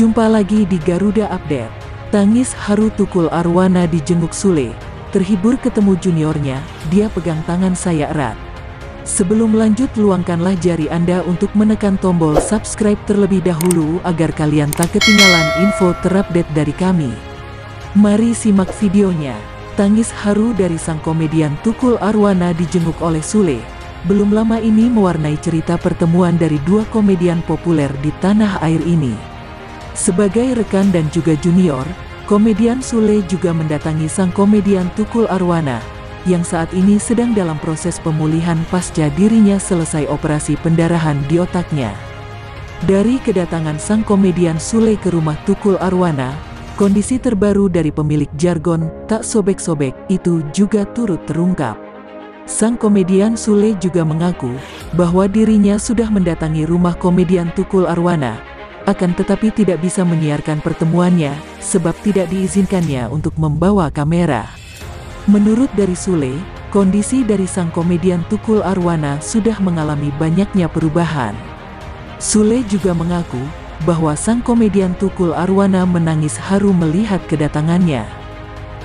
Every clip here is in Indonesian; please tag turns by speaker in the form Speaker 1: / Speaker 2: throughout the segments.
Speaker 1: Jumpa lagi di Garuda Update. Tangis haru Tukul Arwana di jenguk Sule. Terhibur ketemu juniornya, dia pegang tangan saya erat. Sebelum lanjut luangkanlah jari Anda untuk menekan tombol subscribe terlebih dahulu agar kalian tak ketinggalan info terupdate dari kami. Mari simak videonya. Tangis haru dari sang komedian Tukul Arwana dijenguk oleh Sule. Belum lama ini mewarnai cerita pertemuan dari dua komedian populer di tanah air ini. Sebagai rekan dan juga junior, komedian Sule juga mendatangi sang komedian Tukul Arwana, yang saat ini sedang dalam proses pemulihan pasca dirinya selesai operasi pendarahan di otaknya. Dari kedatangan sang komedian Sule ke rumah Tukul Arwana, kondisi terbaru dari pemilik jargon tak sobek-sobek itu juga turut terungkap. Sang komedian Sule juga mengaku bahwa dirinya sudah mendatangi rumah komedian Tukul Arwana, akan tetapi tidak bisa menyiarkan pertemuannya sebab tidak diizinkannya untuk membawa kamera. Menurut dari Sule, kondisi dari sang komedian Tukul Arwana sudah mengalami banyaknya perubahan. Sule juga mengaku bahwa sang komedian Tukul Arwana menangis haru melihat kedatangannya.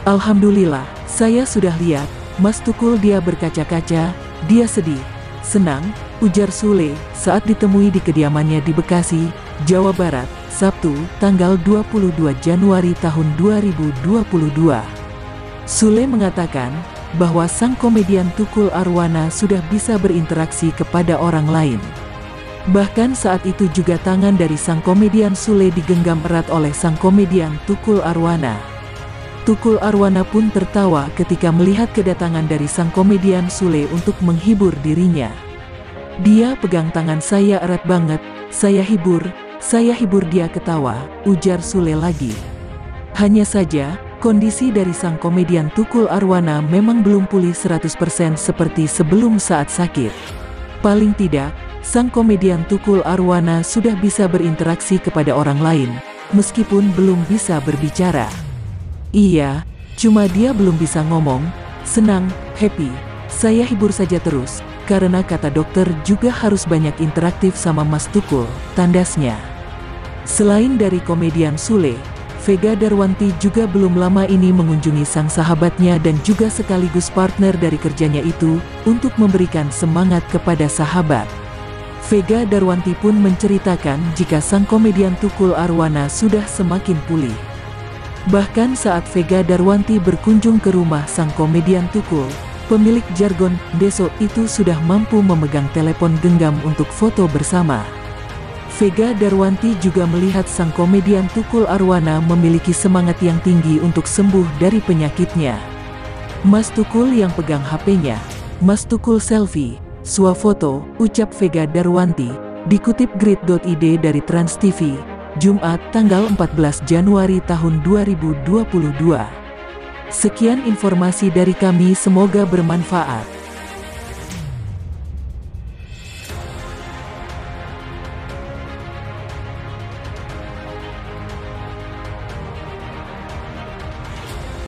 Speaker 1: Alhamdulillah, saya sudah lihat, Mas Tukul dia berkaca-kaca, dia sedih, senang, ujar Sule saat ditemui di kediamannya di Bekasi, Jawa Barat, Sabtu, tanggal 22 Januari tahun 2022. Sule mengatakan bahwa sang komedian Tukul Arwana sudah bisa berinteraksi kepada orang lain. Bahkan saat itu juga tangan dari sang komedian Sule digenggam erat oleh sang komedian Tukul Arwana. Tukul Arwana pun tertawa ketika melihat kedatangan dari sang komedian Sule untuk menghibur dirinya. Dia pegang tangan saya erat banget, saya hibur, saya hibur dia ketawa, ujar Sule lagi. Hanya saja, Kondisi dari sang komedian Tukul Arwana memang belum pulih 100% seperti sebelum saat sakit. Paling tidak, sang komedian Tukul Arwana sudah bisa berinteraksi kepada orang lain, meskipun belum bisa berbicara. Iya, cuma dia belum bisa ngomong, senang, happy, saya hibur saja terus, karena kata dokter juga harus banyak interaktif sama Mas Tukul, tandasnya. Selain dari komedian Sule, Vega Darwanti juga belum lama ini mengunjungi sang sahabatnya dan juga sekaligus partner dari kerjanya itu, untuk memberikan semangat kepada sahabat. Vega Darwanti pun menceritakan jika sang komedian Tukul Arwana sudah semakin pulih. Bahkan saat Vega Darwanti berkunjung ke rumah sang komedian Tukul, pemilik jargon Deso itu sudah mampu memegang telepon genggam untuk foto bersama. Vega Darwanti juga melihat sang komedian Tukul Arwana memiliki semangat yang tinggi untuk sembuh dari penyakitnya. Mas Tukul yang pegang HP-nya, Mas Tukul selfie, swafoto, ucap Vega Darwanti, dikutip grid.id dari Trans TV, Jumat tanggal 14 Januari tahun 2022. Sekian informasi dari kami semoga bermanfaat.